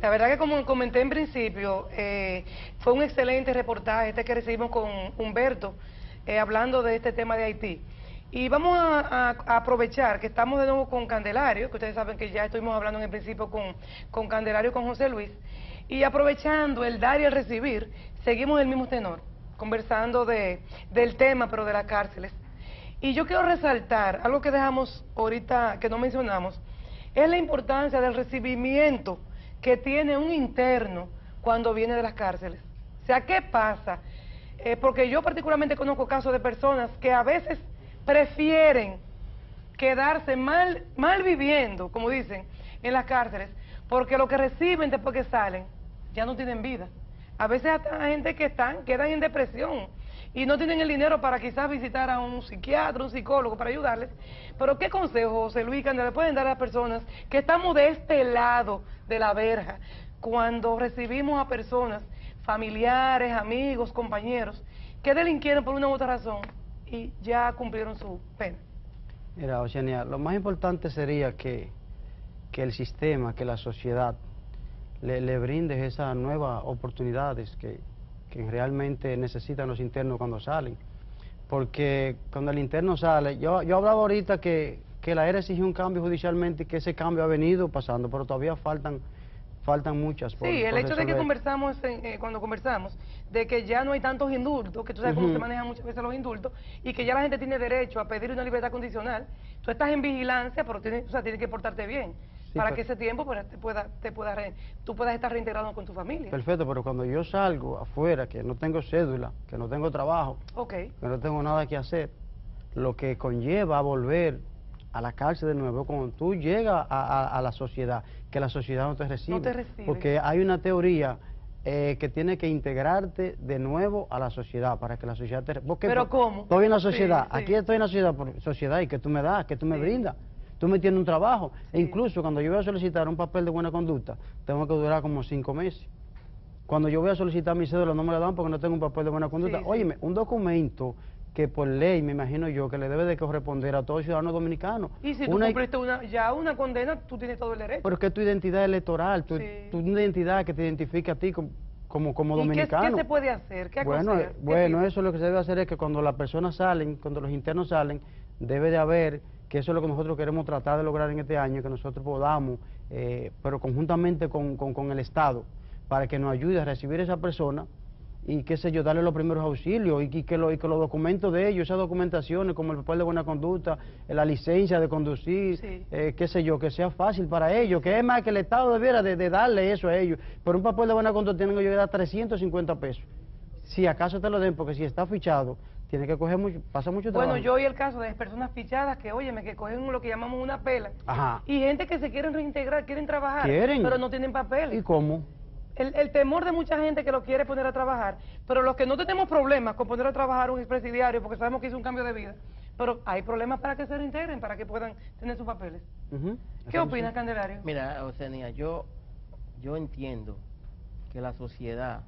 La verdad que como comenté en principio, eh, fue un excelente reportaje este que recibimos con Humberto, eh, hablando de este tema de Haití. Y vamos a, aprovechar que estamos de nuevo con Candelario, que ustedes saben que ya estuvimos hablando en el principio con, con Candelario, con José Luis, y aprovechando el dar y el recibir, seguimos el mismo tenor, conversando de, del tema, pero de las cárceles. Y yo quiero resaltar algo que dejamos ahorita, que no mencionamos, es la importancia del recibimiento que tiene un interno cuando viene de las cárceles. O sea, ¿qué pasa? Eh, porque yo particularmente conozco casos de personas que a veces prefieren quedarse mal, mal viviendo, como dicen, en las cárceles, porque lo que reciben después que salen ya no tienen vida. A veces hasta gente que están, quedan en depresión y no tienen el dinero para quizás visitar a un psiquiatra, un psicólogo para ayudarles. Pero ¿qué consejo, José Luis, que le pueden dar a las personas que estamos de este lado de la verja cuando recibimos a personas, familiares, amigos, compañeros, que delinquieron por una u otra razón y ya cumplieron su pena? Mira, Oceania, lo más importante sería que, que el sistema, que la sociedad le, le brinde esas nuevas oportunidades que, que realmente necesitan los internos cuando salen. Porque cuando el interno sale, yo, yo hablaba ahorita que, que la ERA exige un cambio judicialmente y que ese cambio ha venido pasando, pero todavía faltan faltan muchas por, Sí, el hecho de que conversamos, eh, cuando conversamos, de que ya no hay tantos indultos, que tú sabes cómo se manejan muchas veces los indultos, y que ya la gente tiene derecho a pedir una libertad condicional, tú estás en vigilancia, pero tienes, o sea, tienes que portarte bien para que ese tiempo pues, te pueda, te pueda tú puedas estar reintegrado con tu familia. Perfecto, pero cuando yo salgo afuera, que no tengo cédula, que no tengo trabajo, que no tengo nada que hacer, lo que conlleva a volver a la cárcel de nuevo, cuando tú llegas a, la sociedad, que la sociedad no te recibe. No te recibe. Porque hay una teoría eh, que tiene que integrarte de nuevo a la sociedad para que la sociedad te... ¿Pero cómo? Estoy en la sociedad, aquí estoy en la sociedad por sociedad y que tú me das, que tú me brindas tú me tienes un trabajo. E incluso cuando yo voy a solicitar un papel de buena conducta, tengo que durar como cinco meses. Cuando yo voy a solicitar mi cédula no me la dan porque no tengo un papel de buena conducta. Óyeme, un documento que por ley, me imagino yo, que le debe de corresponder a todo ciudadano dominicano. Y si tú cumpliste una, ya una condena, tú tienes todo el derecho. Pero es que tu identidad electoral, tu, tu identidad que te identifica a ti como, como, como dominicano. Qué, se puede hacer? ¿Qué bueno, bueno eso lo que se debe hacer es que cuando las personas salen, cuando los internos salen, debe de haber que eso es lo que nosotros queremos tratar de lograr en este año, que nosotros podamos, eh, pero conjuntamente con, con, el Estado, para que nos ayude a recibir a esa persona y qué sé yo, darle los primeros auxilios y, que, lo, y que los documentos de ellos, esas documentaciones como el papel de buena conducta, eh, la licencia de conducir, eh, qué sé yo, que sea fácil para ellos, que es más que el Estado debiera de, darle eso a ellos. Por un papel de buena conducta tienen que llegar a 350 pesos. Si acaso te lo den, porque si está fichado, tiene que coger mucho, pasa mucho trabajo. Bueno, yo oí el caso de personas fichadas que, óyeme, que cogen lo que llamamos una pela. Ajá. Y gente que se quieren reintegrar, quieren trabajar, ¿Quieren? pero no tienen papeles. ¿Y cómo? El, temor de mucha gente que lo quiere poner a trabajar, pero los que no tenemos problemas con poner a trabajar un expresidiario porque sabemos que hizo un cambio de vida, pero hay problemas para que se reintegren, para que puedan tener sus papeles. ¿Qué opinas, Candelario? Mira, Ocenia, yo, yo entiendo que la sociedad